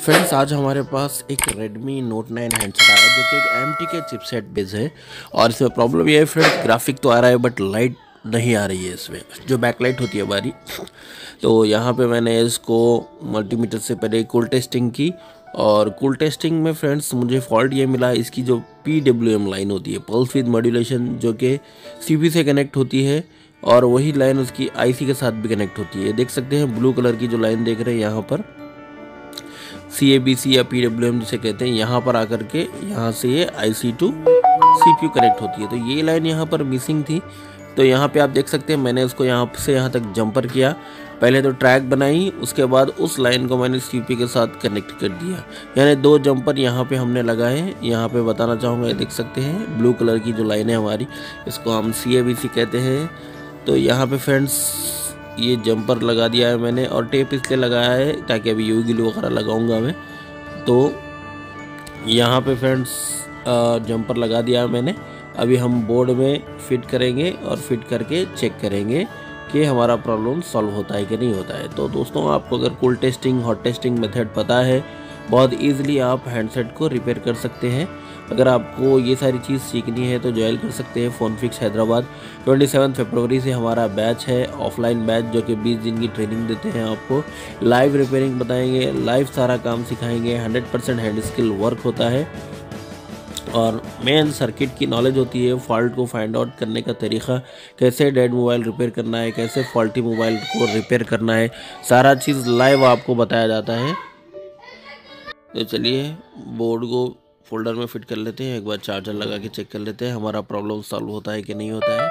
Friends आज हमारे पास एक Redmi Note 9 हैंडसेट आया है, जो कि एक एम के चिपसेट बेस है। और इसमें प्रॉब्लम ये है फ्रेंड्स ग्राफिक तो आ रहा है बट लाइट नहीं आ रही है इसमें। जो बैकलाइट होती है हमारी। तो यहाँ पे मैंने इसको मल्टीमीटर से पहले कूल टेस्टिंग की। और कूल टेस्टिंग में फ्रेंड्स मुझे फॉल्ट ये मिला, इसकी जो एम लाइन होती है पल्स विद मॉड्यूलेशन जो कि सी से कनेक्ट होती है, और वही लाइन उसकी आईसी के साथ भी कनेक्ट होती है। देख सकते हैं ब्लू कलर की जो लाइन देख रहे हैं यहाँ पर। सी ए बी सी या पी डब्ल्यू एम जिसे कहते हैं, यहाँ पर आकर के यहाँ से ये I C to C P U connect होती है। तो ये लाइन यहाँ पर मिसिंग थी। तो यहाँ पे आप देख सकते हैं, मैंने उसको यहाँ से यहाँ तक जंपर किया। पहले तो ट्रैक बनाई, उसके बाद उस लाइन को मैंने सी के साथ कनेक्ट कर दिया। यानी दो जंपर यहाँ पे हमने लगाए यहाँ पे बताना चाहूँगा, ये देख सकते हैं ब्लू कलर की जो लाइन है हमारी, इसको हम सी कहते हैं। तो यहाँ पे फ्रेंड्स ये जंपर लगा दिया है मैंने और टेप इसलिए लगाया है ताकि अभी यू गिलू वगैरह लगाऊँगा मैं। तो यहाँ पे फ्रेंड्स जंपर लगा दिया है मैंने। अभी हम बोर्ड में फिट करेंगे और फिट करके चेक करेंगे कि हमारा प्रॉब्लम सॉल्व होता है कि नहीं होता है। तो दोस्तों, आपको अगर cool testing hot testing method पता है, बहुत ईजिली आप हैंडसेट को रिपेयर कर सकते हैं। अगर आपको ये सारी चीज़ सीखनी है तो ज्वाइन कर सकते हैं phone fix Hyderabad. Twenty seven February से हमारा बैच है ऑफलाइन बैच, जो कि 20 दिन की ट्रेनिंग देते हैं आपको। लाइव रिपेयरिंग बताएँगे लाइव सारा काम सिखाएँगे 100 परसेंट हैंड स्किल वर्क होता है। और मेन सर्किट की नॉलेज होती है फॉल्ट को फाइंड आउट करने का तरीका, कैसे डेड मोबाइल रिपेयर करना है, कैसे फॉल्टी मोबाइल को रिपेयर करना है, सारा चीज़ लाइव आपको बताया जाता है। तो चलिए बोर्ड को फोल्डर में फिट कर लेते हैं, एक बार चार्जर लगा के चेक कर लेते हैं, हमारा प्रॉब्लम सॉल्व होता है कि नहीं होता है।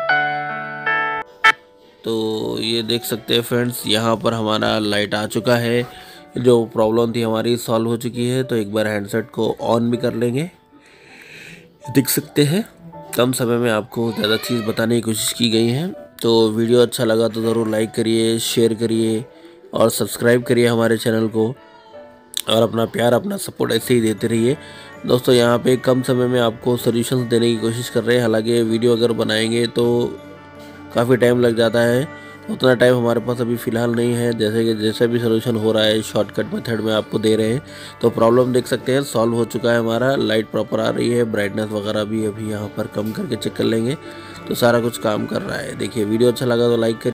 तो ये देख सकते हैं फ्रेंड्स यहाँ पर हमारा लाइट आ चुका है। जो प्रॉब्लम थी हमारी सॉल्व हो चुकी है तो एक बार हैंडसेट को ऑन भी कर लेंगे। देख सकते हैं, कम समय में आपको ज़्यादा चीज़ बताने की कोशिश की गई है। तो वीडियो अच्छा लगा तो ज़रूर लाइक करिए शेयर करिए और सब्सक्राइब करिए हमारे चैनल को। और अपना प्यार, अपना सपोर्ट ऐसे ही देते रहिए। दोस्तों, यहाँ पे कम समय में आपको सोल्यूशंस देने की कोशिश कर रहे हैं। हालाँकि वीडियो अगर बनाएँगे तो काफ़ी टाइम लग जाता है। उतना टाइम हमारे पास अभी फ़िलहाल नहीं है। जैसे कि जैसे भी सोल्यूशन हो रहा है शॉर्टकट मेथड में आपको दे रहे हैं। तो प्रॉब्लम देख सकते हैं सॉल्व हो चुका है हमारा। लाइट प्रॉपर आ रही है ब्राइटनेस वगैरह भी अभी यहाँ पर कम करके चेक कर लेंगे। तो सारा कुछ काम कर रहा है। देखिए वीडियो अच्छा लगा तो लाइक